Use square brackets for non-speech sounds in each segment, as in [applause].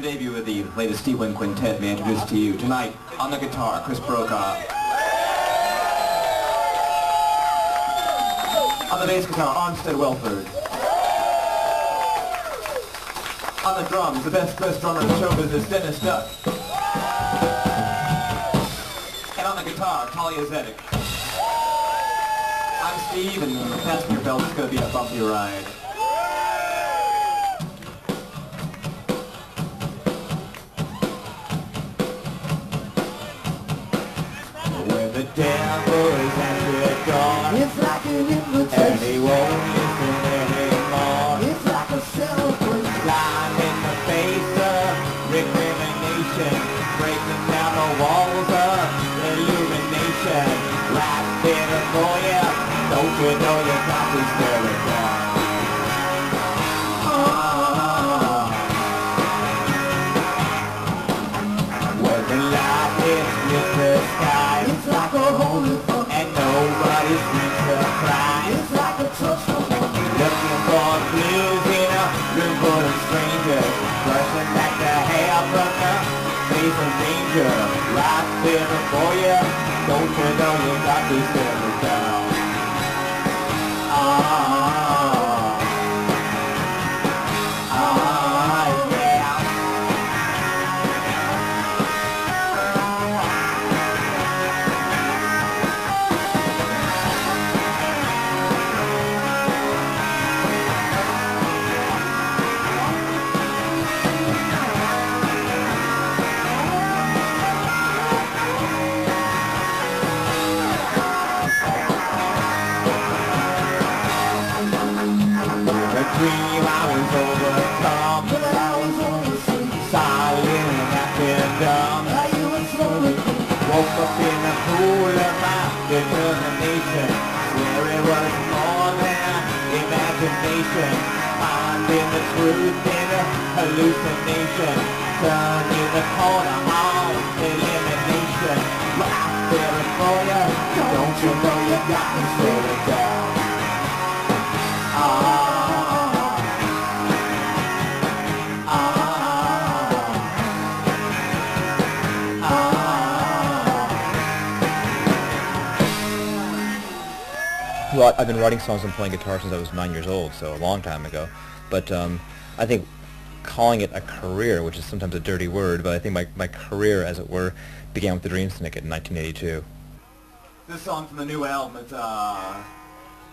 grand debut of the latest Steve Wynn Quintet may introduce to you tonight on the guitar, Chris Brokaw. On the bass guitar, Armistead Welford. On the drums, the best dressed drummer in the show business, Dennis Duck. And on the guitar, Thalia Zedek. I'm Steve, and the passenger belt is going to be a bumpy ride. Illumination. Right there for you, don't you know you got You Don't you know you got imagination Finding the truth in a hallucination. Turning the corner on elimination. Right there for you Don't you know you got to I've been writing songs and playing guitar since I was nine years old, so a long time ago. But um, I think calling it a career, which is sometimes a dirty word, but I think my, my career, as it were, began with the Dream Syndicate in 1982. This song from the new album, is uh,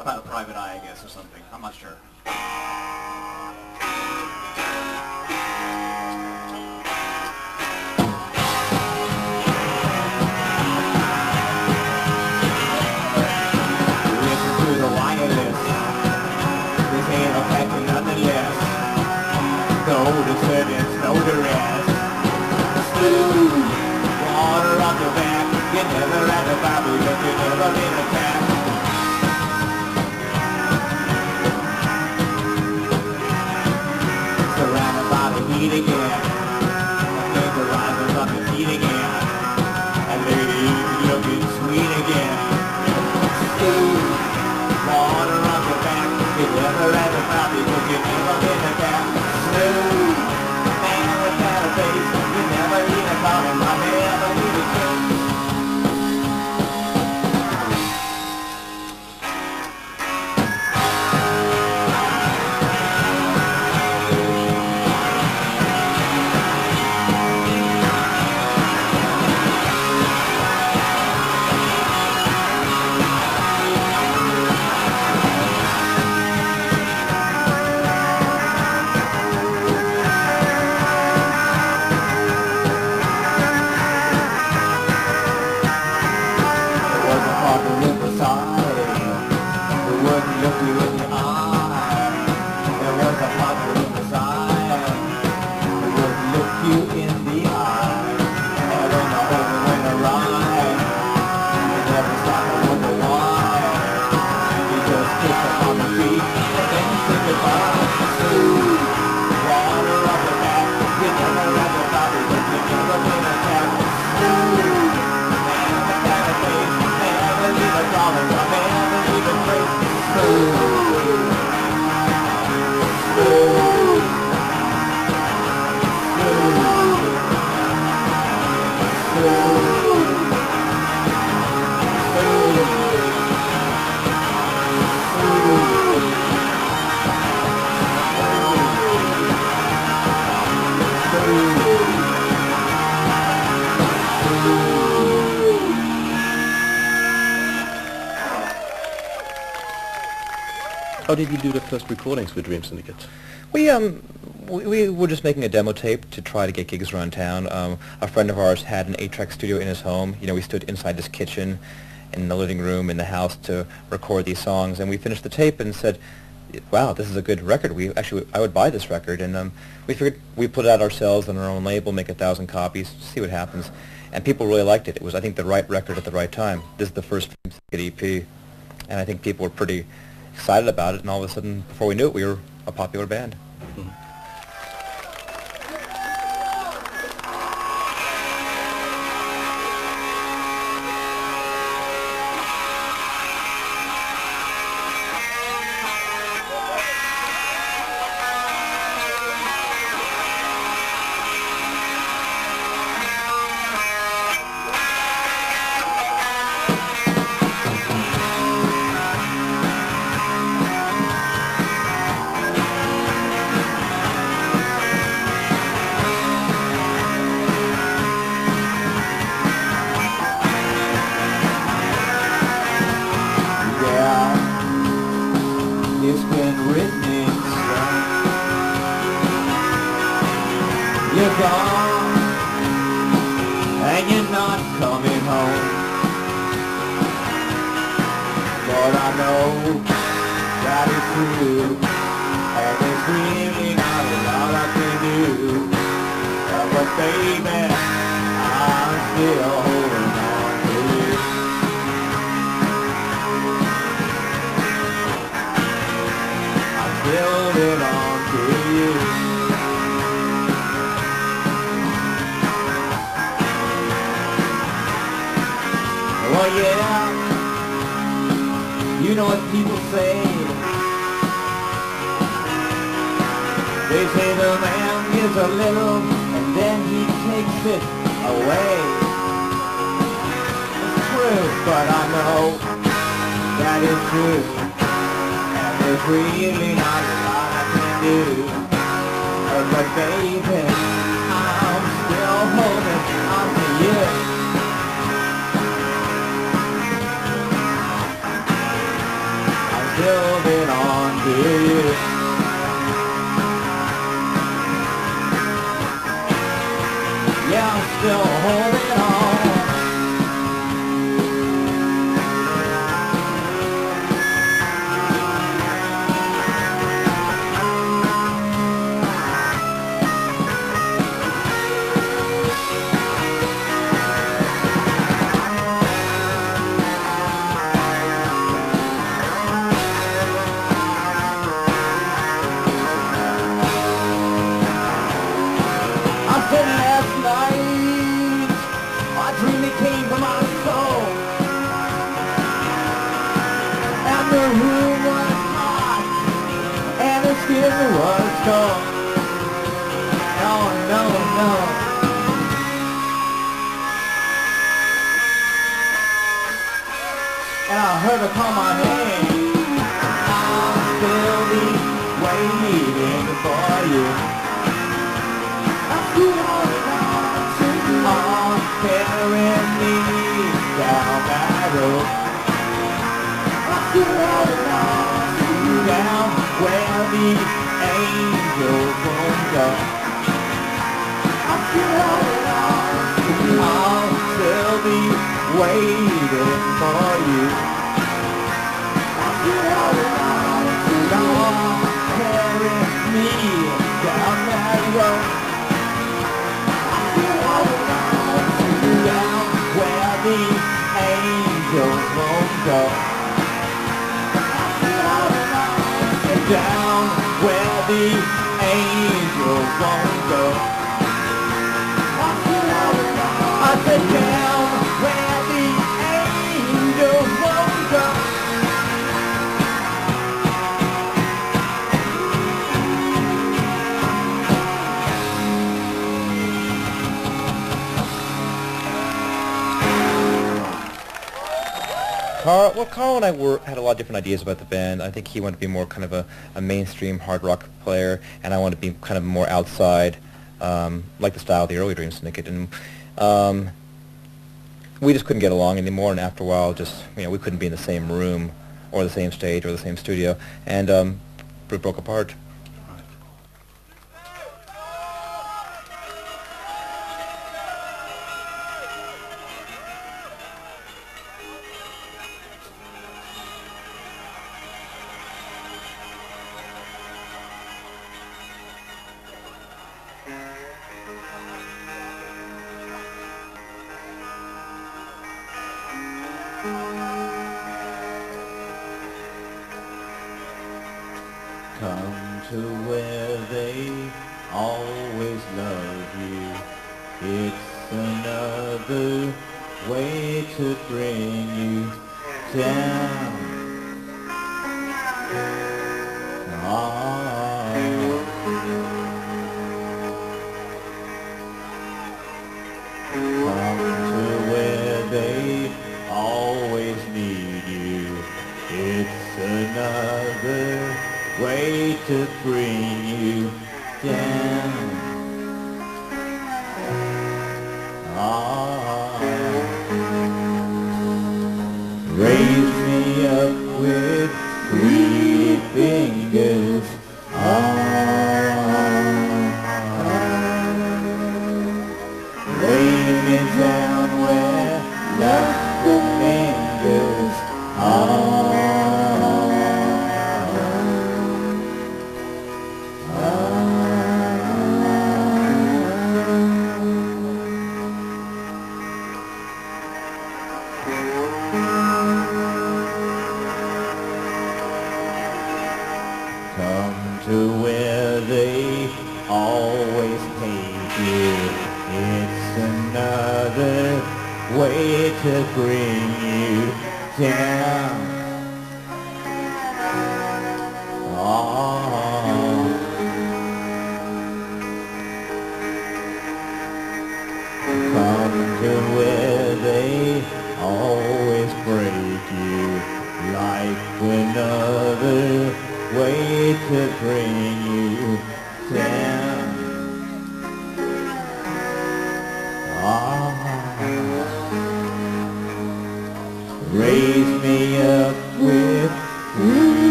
about a private eye, I guess, or something. I'm not sure. No duress. Smooth water on your back. You never had a Bible, but you never been attacked. Surrounded How did you do the first recordings with Dream Syndicate? We um we, we were just making a demo tape to try to get gigs around town. Um, a friend of ours had an eight-track studio in his home. You know, we stood inside this kitchen, in the living room, in the house to record these songs, and we finished the tape and said, "Wow, this is a good record. We actually I would buy this record." And um, we figured we put it out ourselves on our own label, make a thousand copies, see what happens. And people really liked it. It was, I think, the right record at the right time. This is the first EP, and I think people were pretty excited about it. And all of a sudden, before we knew it, we were a popular band. And you're not coming home. But I know that it's true, and there's really not a lot I can do. But baby, I'm still Oh yeah, you know what people say. They say the man gives a little and then he takes it away. It's true, but I know that is true. And there's really not a lot I can do. But baby, I'm still holding on to you. Holding on you. Yeah, I'm still holding Down where the angels won't Karl, well, Karl and I were had a lot of different ideas about the band. I think he wanted to be more kind of a, a mainstream hard rock player, and I wanted to be kind of more outside, um, like the style of the early Dream Syndicate. And um, we just couldn't get along anymore. And after a while, just you know, we couldn't be in the same room or the same stage or the same studio, and um, it broke apart. Another way to bring you down. To where they always need you. It's another way to bring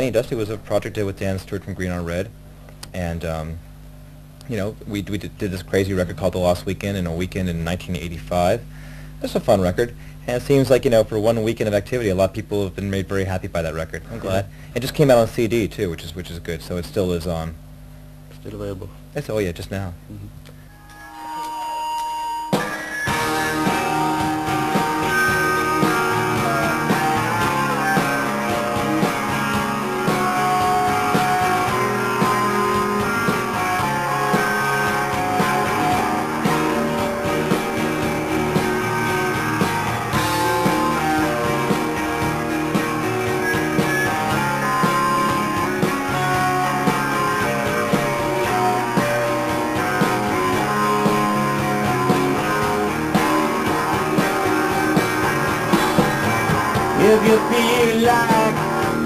Danny Dusty was a project I did with Dan Stuart from Green on Red, and um, you know we we did, did this crazy record called The Lost Weekend in a weekend in 1985. It's a fun record, and it seems like you know for one weekend of activity, a lot of people have been made very happy by that record. I'm glad. It just came out on CD too, which is which is good. So it still is on. Still available. It's, oh yeah, just now. If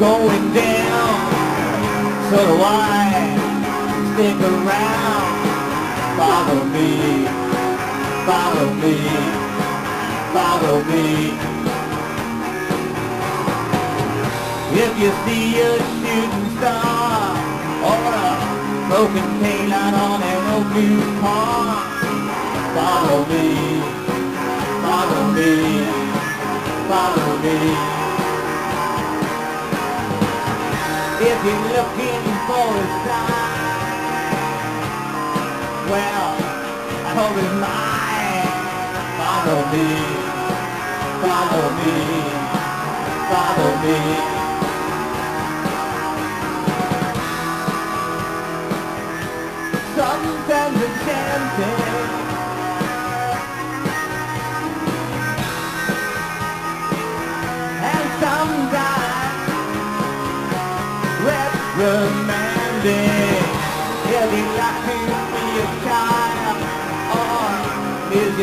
going down, so do I. Stick around, follow me, follow me, follow me. If you see a shooting star or a broken taillight on an blue car, follow me, follow me, follow me. If you're looking for a sign, well, I hope it's mine. Follow me, follow me, follow me.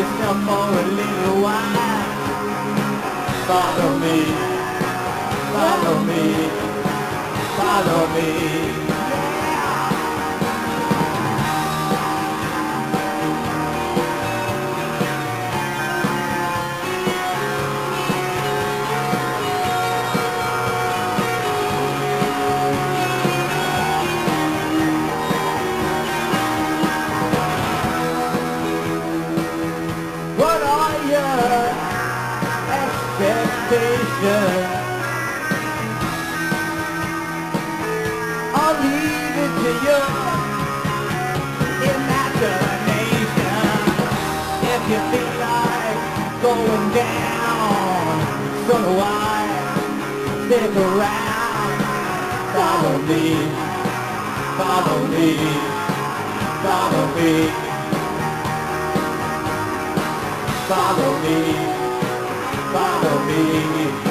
Yourself for a little while. Follow me, follow me, follow me I'll leave it to imagination. If you feel like going down. Stick around, follow me, follow me. Follow me, follow me, follow me,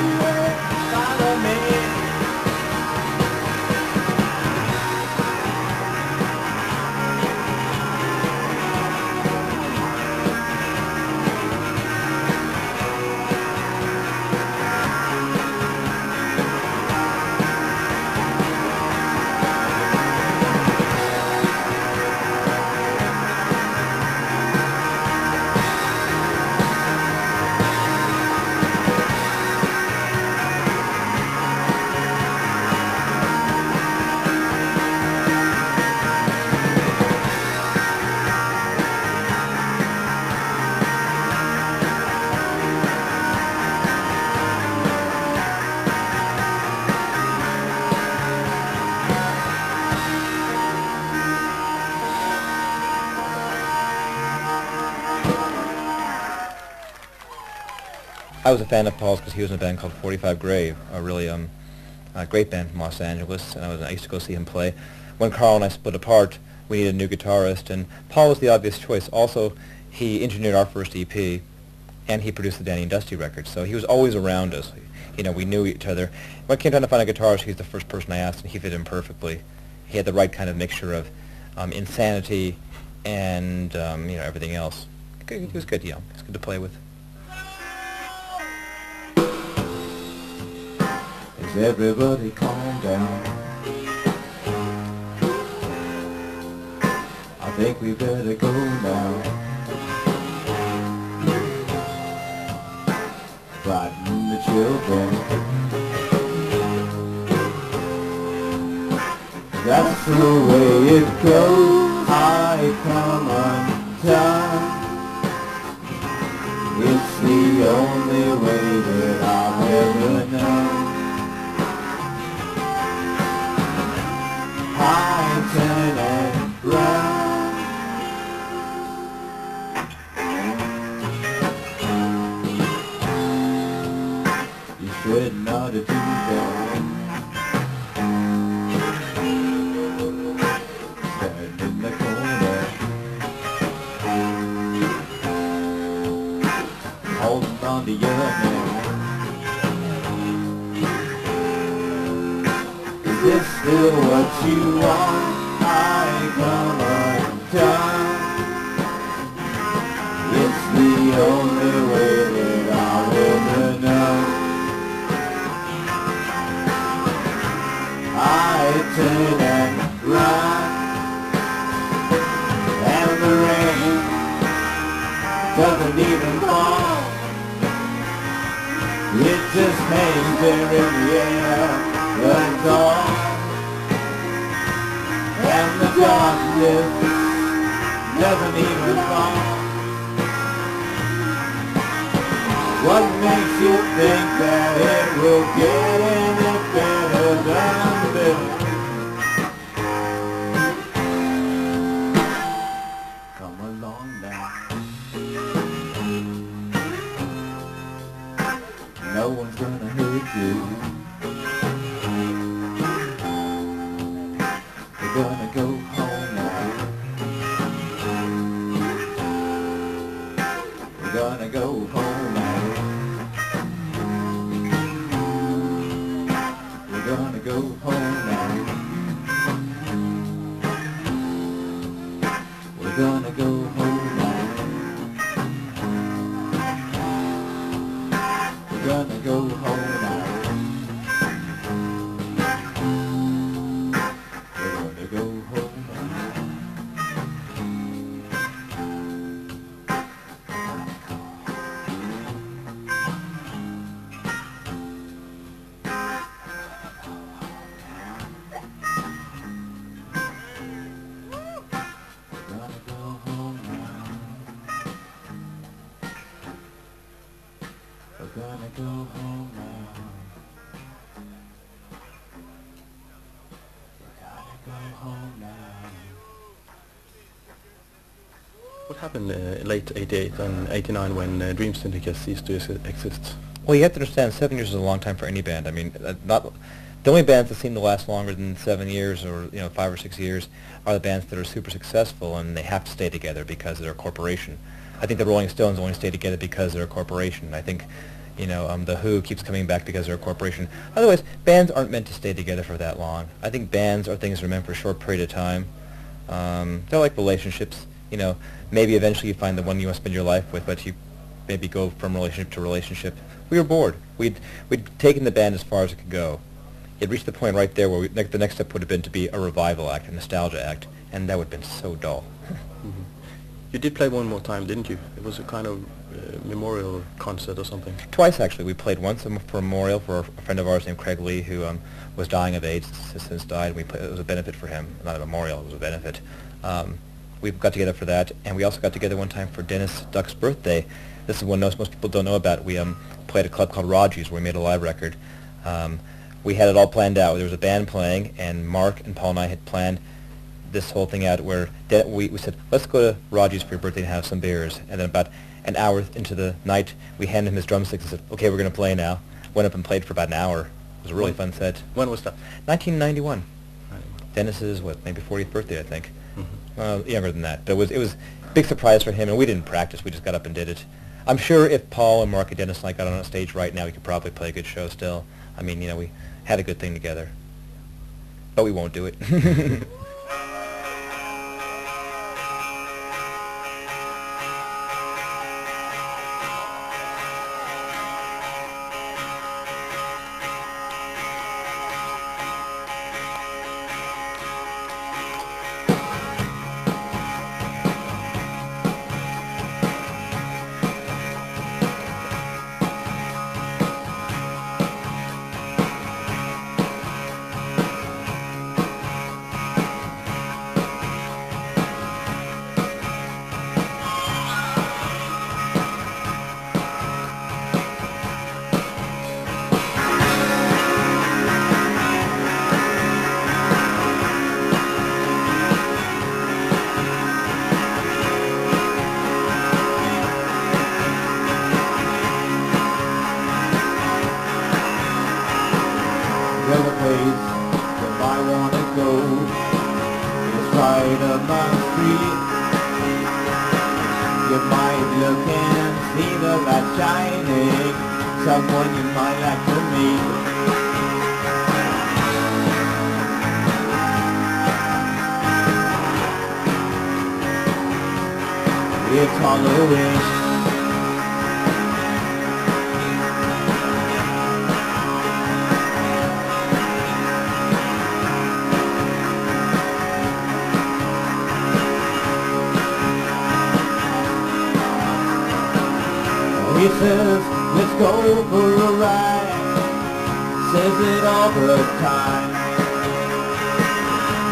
I was a fan of Paul's because he was in a band called 45 Grave, a really um, a great band from Los Angeles, and I, was, I used to go see him play. When Karl and I split apart, we needed a new guitarist, and Paul was the obvious choice. Also, he engineered our first EP, and he produced the Danny and Dusty record, so he was always around us. You know, we knew each other. When it came time to find a guitarist, he's the first person I asked, and he fit in perfectly. He had the right kind of mixture of um, insanity and um, you know everything else. He was good, you know. He was good to play with. Everybody calm down? I think we better go now. Frighten the children. That's the way it goes. I come undone. It's the only way that I've ever known. I. You should not have do that. Stand in the corner. Holding on to your hand. Still what you want. I come undone. It's the only way that I'll ever know. I turn and run, and the rain doesn't even fall. It just hangs there in the air, that's all. Darkness doesn't even fall. What makes you think that it will get any better than this? Come along now. No one's gonna hurt you. Gonna go happened uh, late 88 and 89 when uh, Dream Syndicate ceased to exi- exist? Well, you have to understand, seven years is a long time for any band. I mean, uh, not the only bands that seem to last longer than seven years or you know five or six years are the bands that are super successful and they have to stay together because they're a corporation. I think the Rolling Stones only stay together because they're a corporation. I think, you know, um, the Who keeps coming back because they're a corporation. Otherwise, bands aren't meant to stay together for that long. I think bands are things that are meant for a short period of time. Um, they're like relationships. You know, maybe eventually you find the one you want to spend your life with, but you maybe go from relationship to relationship. We were bored. We'd we'd taken the band as far as it could go. It reached the point right there where we, the next step would have been to be a revival act, a nostalgia act, and that would have been so dull. [laughs] You did play one more time, didn't you? It was a kind of uh, memorial concert or something. Twice actually. We played once for a memorial for a friend of ours named Craig Lee who um, was dying of AIDS, has since died. We played, it was a benefit for him, not a memorial. It was a benefit. Um, we got together for that, and we also got together one time for Dennis Duck's birthday. This is one most most people don't know about. We um, played a club called Raji's where we made a live record. Um, we had it all planned out. There was a band playing, and Mark and Paul and I had planned this whole thing out where De- we, we said, let's go to Raji's for your birthday and have some beers. And then about an hour into the night, we handed him his drumsticks and said, okay, we're going to play now. Went up and played for about an hour. It was a really fun set. When was that? 1991. Dennis's, what, maybe 40th birthday, I think. Uh, younger than that. But it was, it was a big surprise for him, and we didn't practice. We just got up and did it. I'm sure if Paul and Mark and Dennis and I got on a stage right now, we could probably play a good show still. I mean, you know, we had a good thing together. But we won't do it. [laughs]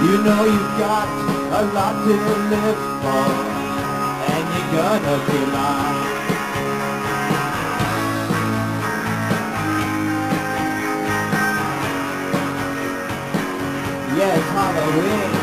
You know you've got a lot to live for, and you're gonna be mine. Yeah, it's Halloween.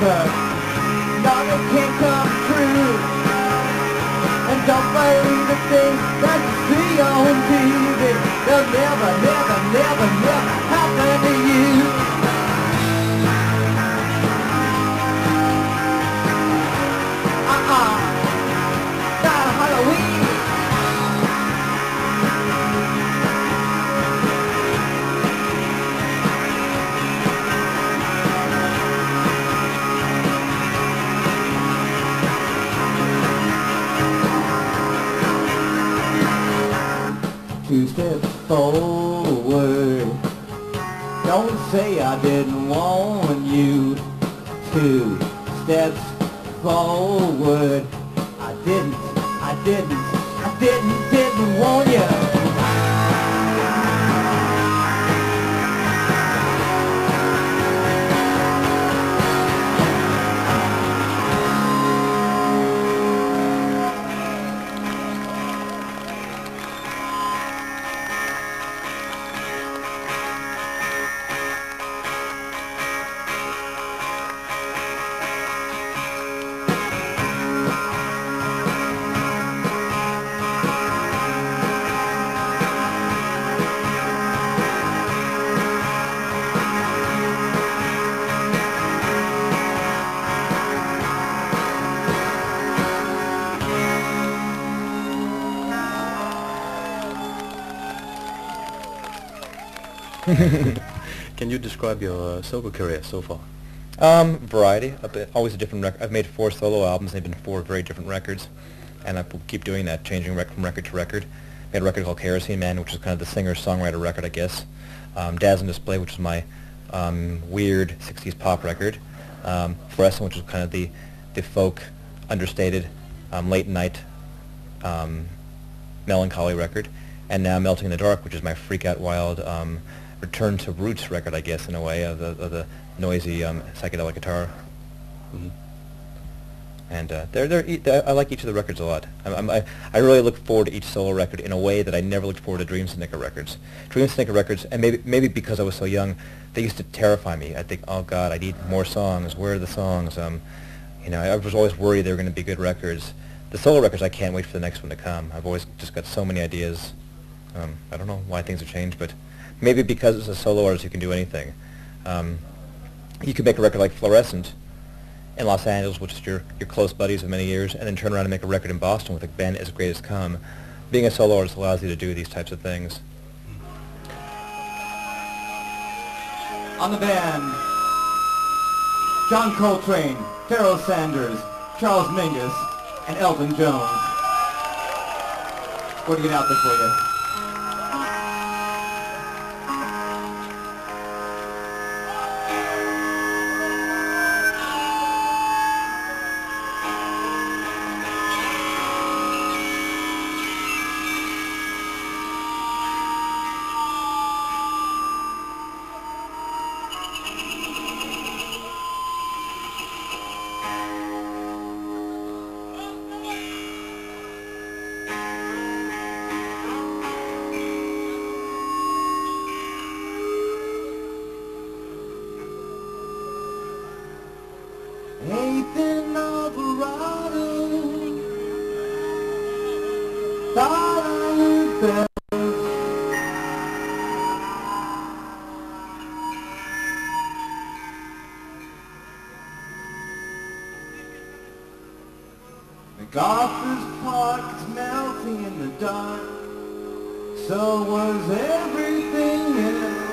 Bird. [laughs] Can you describe your uh, solo career so far? Um, variety, a bit, always a different record. I've made four solo albums. They've been four very different records, and I keep doing that, changing rec- from record to record. Made a record called Kerosene Man, which is kind of the singer-songwriter record, I guess. Um, Dazzling Display, which is my um, weird 60s pop record. Um, Fluorescent, which is kind of the, the folk, understated, um, late night um, melancholy record. And now Melting in the Dark, which is my freak out wild um, return to roots record, I guess, in a way, of the, of the noisy um, psychedelic guitar. Mhm. And uh, they're, they're, e- they're, I like each of the records a lot. I'm, I'm, I, I really look forward to each solo record in a way that I never looked forward to Dream Syndicate records. Dream Syndicate records, and maybe, maybe because I was so young, they used to terrify me. I think, oh God, I need more songs. Where are the songs? Um, you know, I, I was always worried they were going to be good records. The solo records, I can't wait for the next one to come. I've always just got so many ideas. Um, I don't know why things have changed, but maybe because it's a solo artist, you can do anything. Um, you could make a record like Fluorescent in Los Angeles, which is your, your close buddies of many years, and then turn around and make a record in Boston with a band as great as come. Being a solo artist allows you to do these types of things. On the band, John Coltrane, Pharoah Sanders, Charles Mingus, and Elvin Jones. We're gonna get out there for you. MacArthur's Park is melting in the dark. So was everything else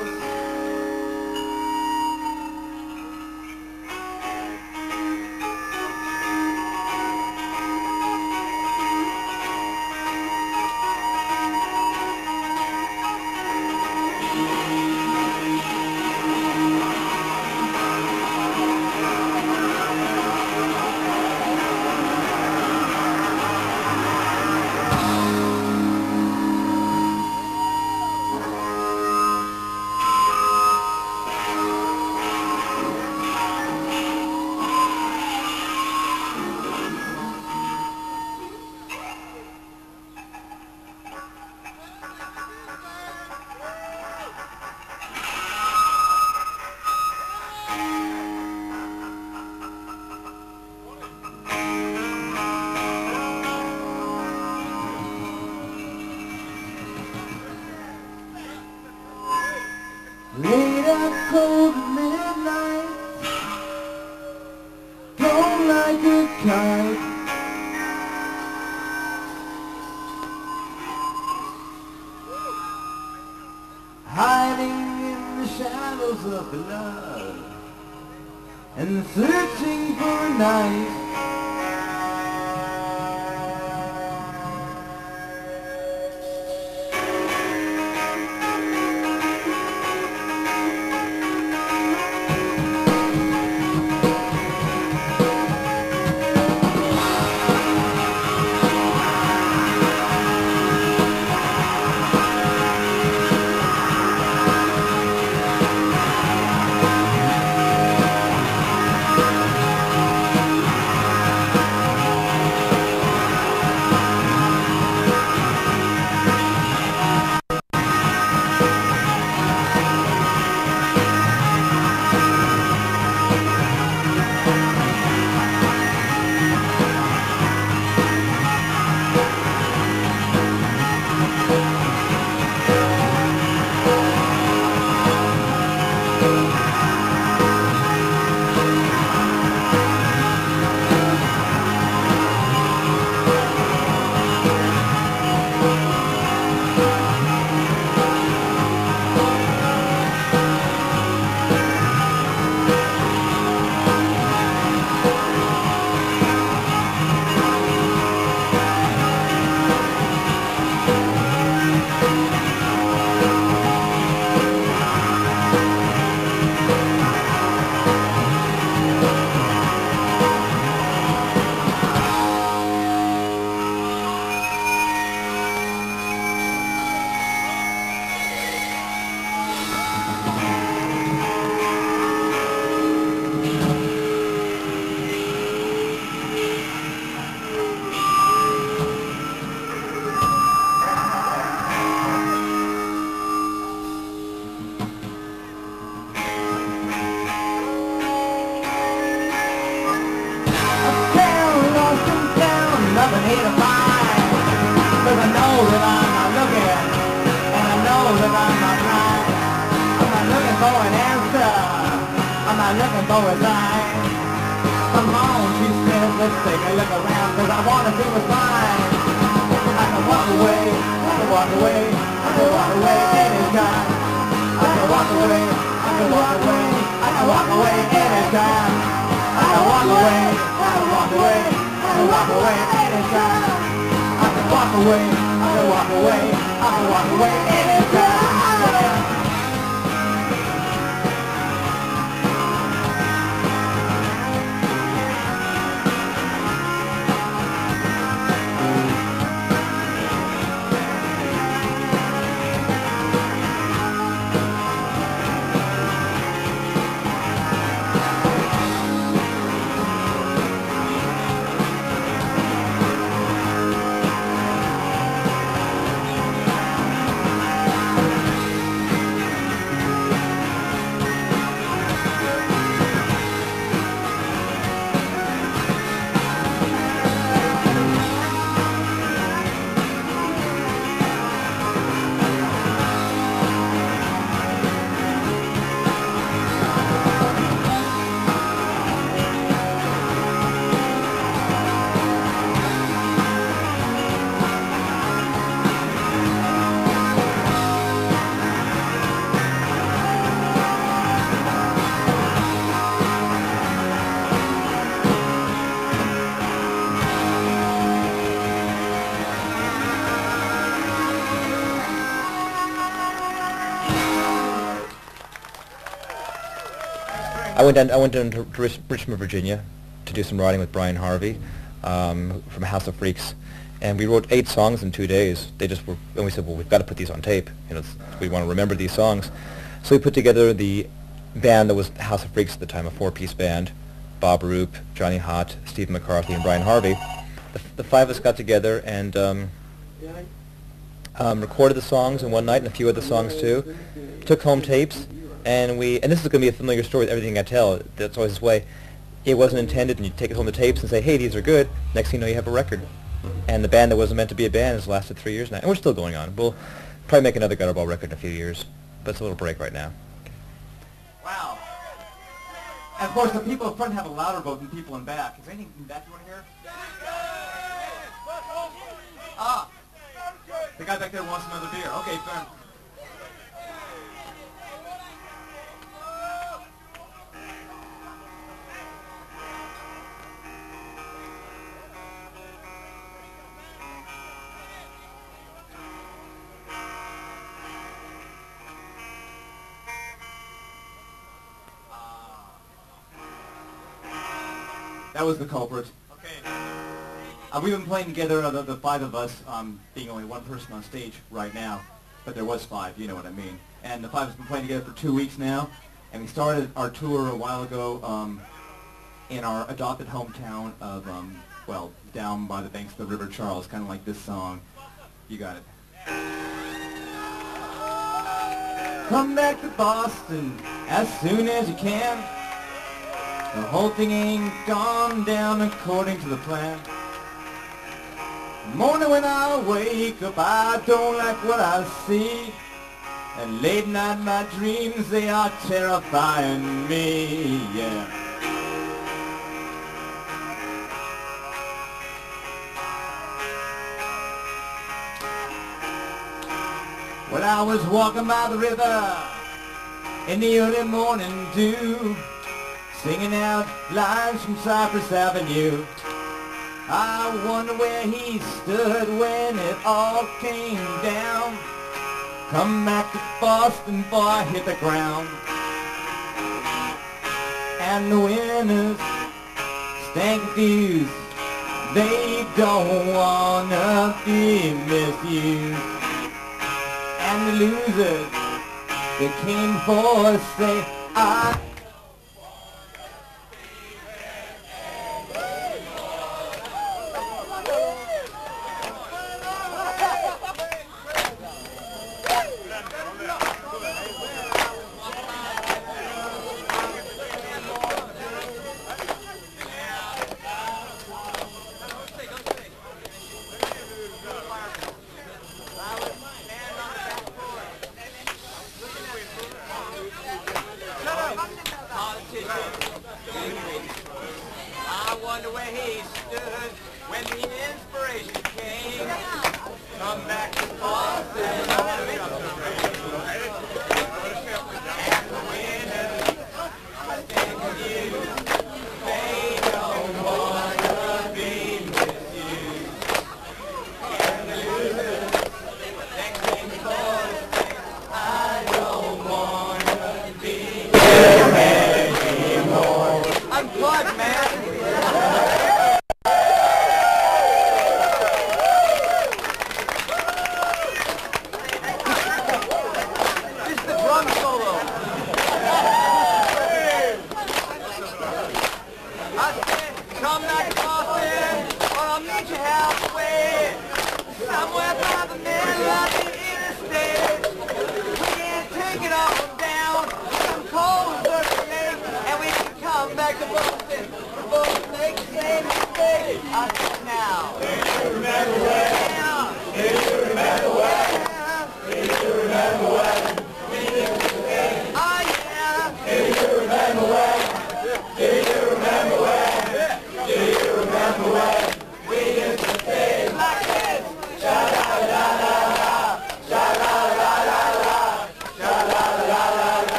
the shadows of love. And searching for a night went down. I went down to, Richmond, Virginia, to do some writing with Bryan Harvey um, from House of Freaks, and we wrote eight songs in two days. They just were, and we said, well, we've got to put these on tape. You know, we want to remember these songs. So we put together the band that was House of Freaks at the time, a four-piece band: Bob Rupe, Johnny Hott, Steve McCarthy, and Bryan Harvey. The, the five of us got together and um, um, recorded the songs in one night and a few other songs too. Took home tapes, and we and this is going to be a familiar story with everything I tell. That's always this way. It wasn't intended, and you take it home the tapes and say, "Hey, these are good." Next thing you know, you have a record. And the band that wasn't meant to be a band has lasted three years now, and we're still going on. We'll probably make another Gutterball record in a few years, but it's a little break right now. Wow. And of course, the people in front have a louder vote than people in back. Is there anything in back you want to hear? Ah. The guy back there wants another beer. Okay, fair. That was the culprit. Okay. Uh, we've been playing together, uh, the, the five of us, um, being only one person on stage right now, but there was five, you know what I mean. And the five of us have been playing together for two weeks now, and we started our tour a while ago um, in our adopted hometown of, um, well, down by the banks of the River Charles, kind of like this song. You got it. Come back to Boston as soon as you can. The whole thing ain't gone down according to the plan. Morning when I wake up, I don't like what I see. And late night my dreams, they are terrifying me, yeah. When I was walking by the river in the early morning dew, singing out lines from Cypress Avenue. I wonder where he stood when it all came down. Come back to Boston, boy, hit the ground. And the winners stank dues. They don't wanna be misused. And the losers, they came for say, I